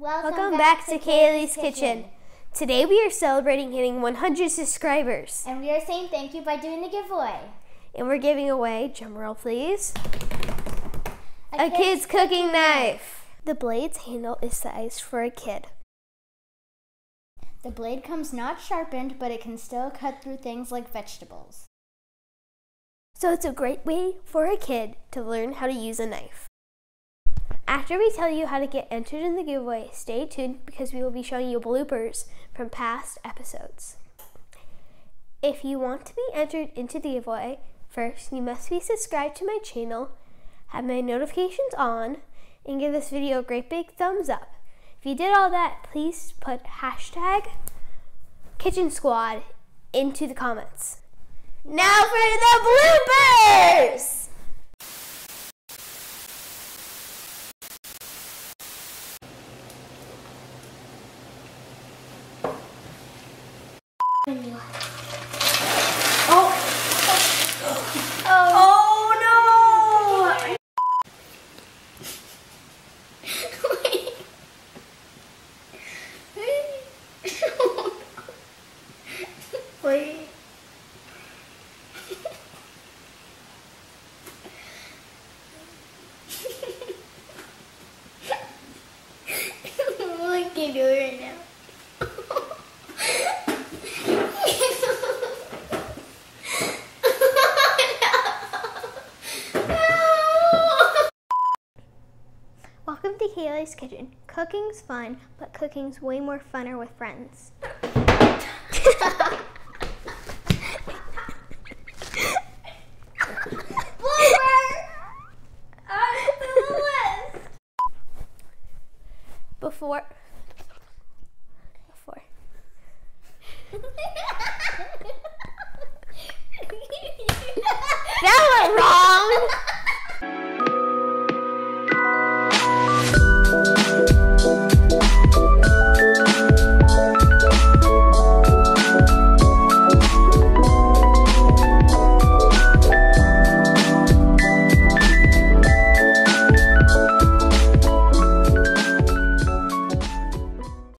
Welcome, back, to Kayley's Kitchen. Today we are celebrating hitting 100 subscribers. And we are saying thank you by doing the giveaway. And we're giving away, drumroll please, a, kid's cooking knife. The blade's handle is sized for a kid. The blade comes not sharpened, but it can still cut through things like vegetables. So it's a great way for a kid to learn how to use a knife. After we tell you how to get entered in the giveaway, stay tuned because we will be showing you bloopers from past episodes. If you want to be entered into the giveaway, first you must be subscribed to my channel, have my notifications on, and give this video a great big thumbs up. If you did all that, please put hashtag Kitchen Squad into the comments. Now for the bloopers! Oh no! Wait. you right now? Kayley's Kitchen. Cooking's fun, but cooking's way more funner with friends. Before, before. that